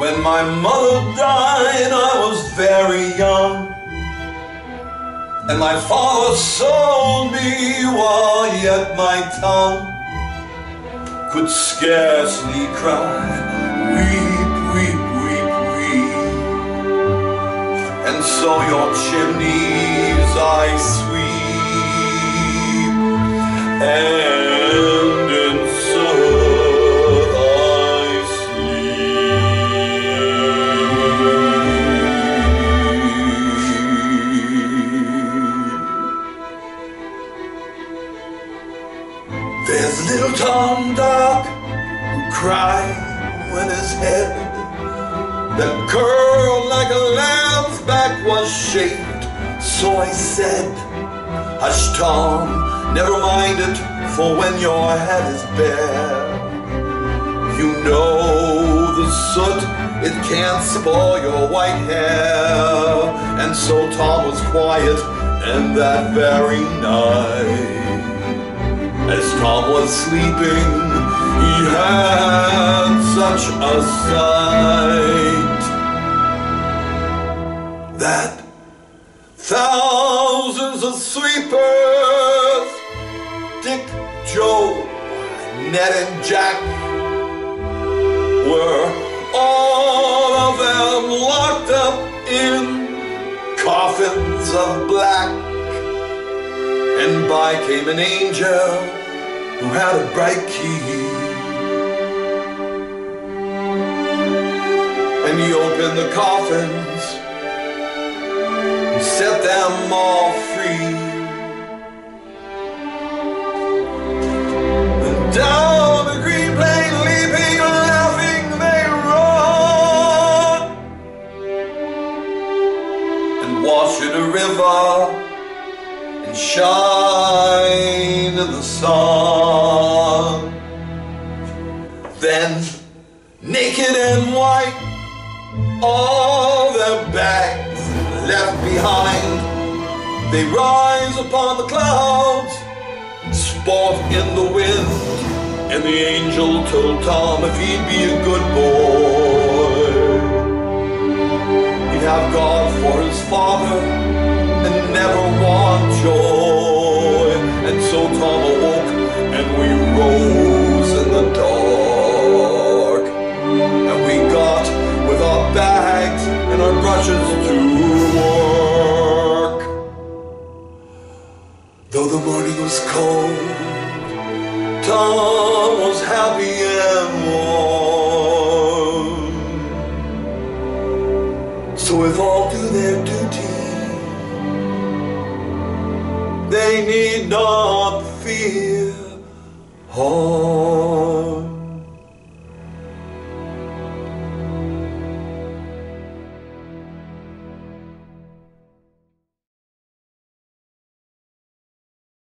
When my mother died, I was very young. And my father sold me while yet my tongue could scarcely cry. Weep, weep, weep, weep. And so your chimneys I sweep. And little Tom Dacre who cried when his head that curled like a lamb's back was shaved. So I said, Hush, Tom, never mind it, for when your head is bare, you know the soot, it can't spoil your white hair. And so Tom was quiet, and that very night. As Tom was sleeping, he had such a sight that thousands of sweepers, Dick, Joe, Ned, and Jack, were all of them locked up in coffins of black. And by came an angel who had a bright key. And he opened the coffins and set them all free. And down the green plain leaping, and laughing, they run. And wash in a river shine in the sun. Then, naked and white, all their bags left behind, they rise upon the clouds, sport in the wind. And the angel told Tom if he'd be a good boy, he'd have God for his father morning was cold, Tom was happy and warm. So if all do their duty, they need not fear harm.